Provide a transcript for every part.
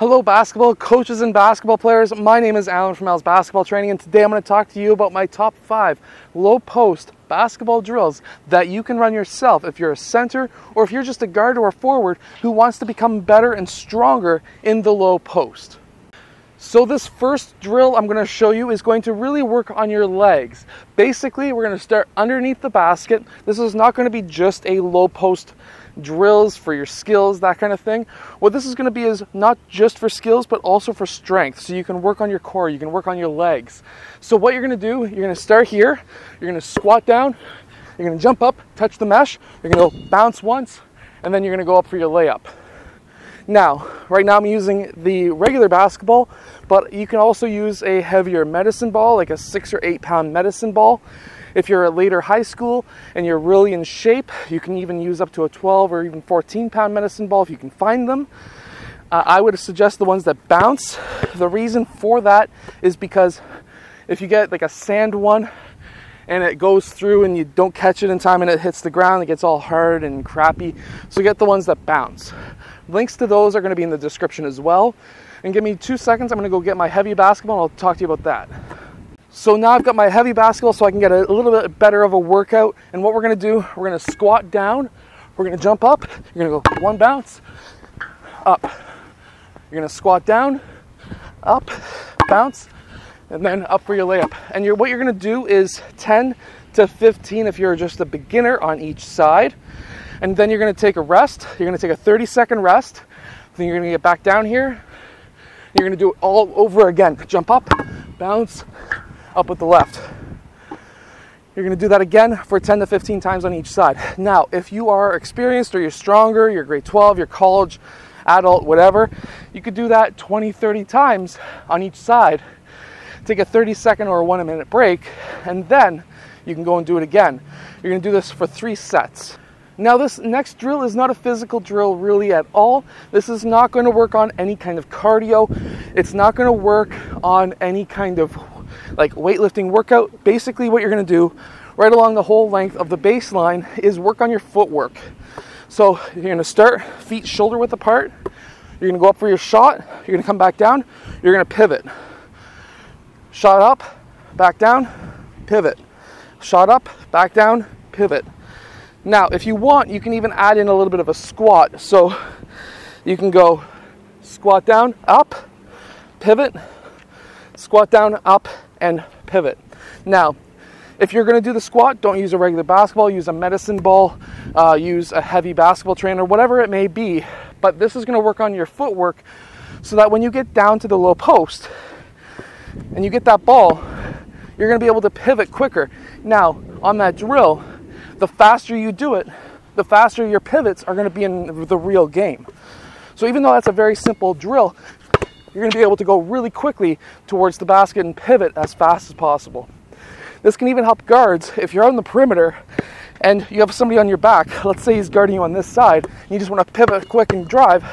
Hello, basketball coaches and basketball players. My name is Allen from Al's Basketball Training, and today I'm going to talk to you about my top five low post basketball drills that you can run yourself if you're a center or if you're just a guard or a forward who wants to become better and stronger in the low post. So this first drill I'm going to show you is going to really work on your legs. Basically, we're going to start underneath the basket. This is not going to be just a low post drills for your skills, that kind of thing. What this is going to be is not just for skills, but also for strength. So you can work on your core, you can work on your legs. So what you're going to do, you're going to start here, you're going to squat down, you're going to jump up, touch the mesh, you're going to bounce once, and then you're going to go up for your layup. Now, right now I'm using the regular basketball, but you can also use a heavier medicine ball, like a six or eight pound medicine ball. If you're a later high school and you're really in shape, you can even use up to a 12 or even 14 pound medicine ball if you can find them. Uh, I would suggest the ones that bounce. The reason for that is because if you get like a sand one and it goes through and you don't catch it in time and it hits the ground, it gets all hard and crappy. So get the ones that bounce. Links to those are going to be in the description as well. And give me two seconds, I'm going to go get my heavy basketball and I'll talk to you about that. So now I've got my heavy basketball so I can get a, little bit better of a workout. And what we're going to do, we're going to squat down, we're going to jump up, you're going to go one bounce, up. You're going to squat down, up, bounce, and then up for your layup. And you're, what you're going to do is 10 to 15 if you're just a beginner on each side. And then you're going to take a rest. You're going to take a 30 second rest. Then you're to get back down here. You're to do it all over again. Jump up, bounce, up with the left. You're going to do that again for 10 to 15 times on each side. Now, if you are experienced or you're stronger, you're grade 12, you're college, adult, whatever, you could do that 20, 30 times on each side. Take a 30 second or a one minute break, and then you can go and do it again. You're to do this for three sets. Now, this next drill is not a physical drill really at all. This is not going to work on any kind of cardio. It's not going to work on any kind of like weightlifting workout. Basically, what you're going to do right along the whole length of the baseline is work on your footwork. So, you're going to start feet shoulder width apart. You're going to go up for your shot. You're going to come back down. You're going to pivot. Shot up, back down, pivot. Shot up, back down, pivot. Now, if you want, you can even add in a little bit of a squat. So you can go squat down, up, pivot, squat down, up, and pivot. Now, if you're going to do the squat, don't use a regular basketball, use a medicine ball, uh, use a heavy basketball trainer, whatever it may be. But this is going to work on your footwork so that when you get down to the low post and you get that ball, you're going to be able to pivot quicker. Now, on that drill, the faster you do it, the faster your pivots are going to be in the real game. So even though that's a very simple drill, you're going to be able to go really quickly towards the basket and pivot as fast as possible. This can even help guards if you're on the perimeter and you have somebody on your back. Let's say he's guarding you on this side, and you just want to pivot quick and drive.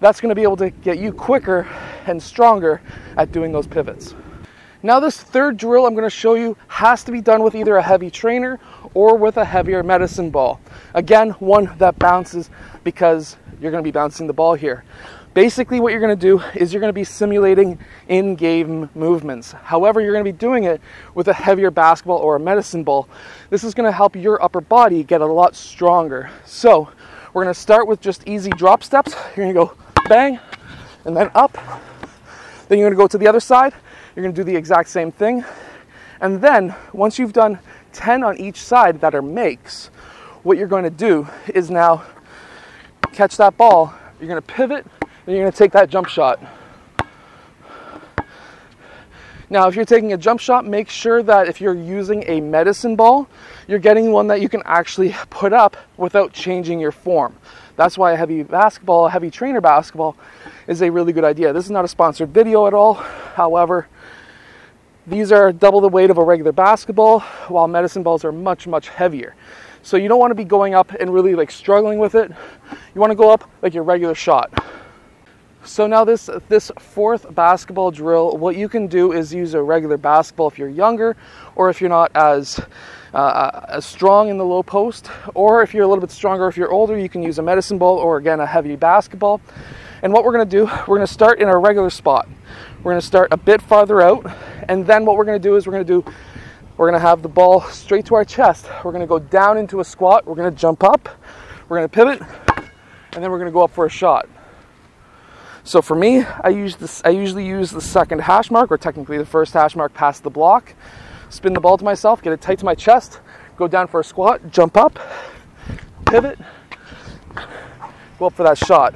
That's going to be able to get you quicker and stronger at doing those pivots. Now, this third drill I'm going to show you has to be done with either a heavy trainer or with a heavier medicine ball. Again, one that bounces because you're going to be bouncing the ball here. Basically, what you're going to do is you're going to be simulating in game movements. However, you're going to be doing it with a heavier basketball or a medicine ball. This is going to help your upper body get a lot stronger. So, we're going to start with just easy drop steps. You're going to go bang and then up. Then you're going to go to the other side you're to do the exact same thing. And then once you've done 10 on each side that are makes, what you're going to do is now catch that ball, you're to pivot, and you're to take that jump shot. Now, if you're taking a jump shot, make sure that if you're using a medicine ball, you're getting one that you can actually put up without changing your form. That's why a heavy basketball, a heavy trainer basketball, is a really good idea. This is not a sponsored video at all. However, these are double the weight of a regular basketball, while medicine balls are much, much heavier. So you don't want to be going up and really like struggling with it. You want to go up like your regular shot. So now this this fourth basketball drill, what you can do is use a regular basketball if you're younger, or if you're not as uh, as strong in the low post, or if you're a little bit stronger, if you're older, you can use a medicine ball or again a heavy basketball. And what we're gonna do, we're gonna start in our regular spot. We're gonna start a bit farther out, and then what we're gonna do is we're gonna do, we're gonna have the ball straight to our chest. We're gonna go down into a squat, we're gonna jump up, we're gonna pivot, and then we're gonna go up for a shot. So for me, I use this. I usually use the second hash mark, or technically the first hash mark past the block. Spin the ball to myself, get it tight to my chest, go down for a squat, jump up, pivot, go up for that shot.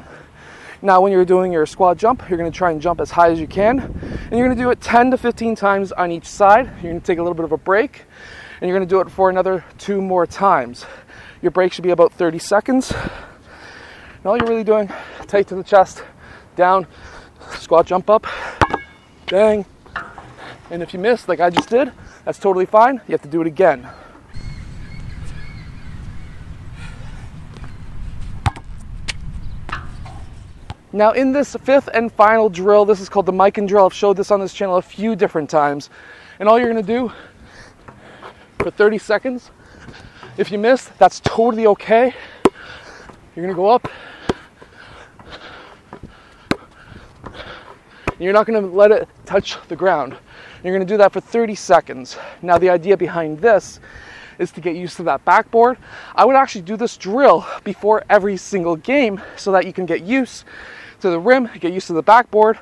Now, when you're doing your squat jump, you're going to try and jump as high as you can, and you're going to do it 10 to 15 times on each side. You're to take a little bit of a break, and you're going to do it for another two more times. Your break should be about 30 seconds. And all you're really doing, tight to the chest, down, squat jump up, bang. And if you miss, like I just did, that's totally fine. You have to do it again. Now in this fifth and final drill, this is called the Mikan drill. I've showed this on this channel a few different times. And all you're gonna do for 30 seconds, if you miss, that's totally okay. You're gonna go up. You're not gonna let it touch the ground. You're gonna do that for 30 seconds. Now the idea behind this is to get used to that backboard. I would actually do this drill before every single game so that you can get used to the rim, get used to the backboard,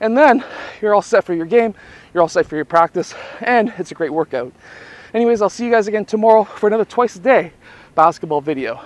and then you're all set for your game, you're all set for your practice, and it's a great workout. Anyways, I'll see you guys again tomorrow for another twice a day basketball video.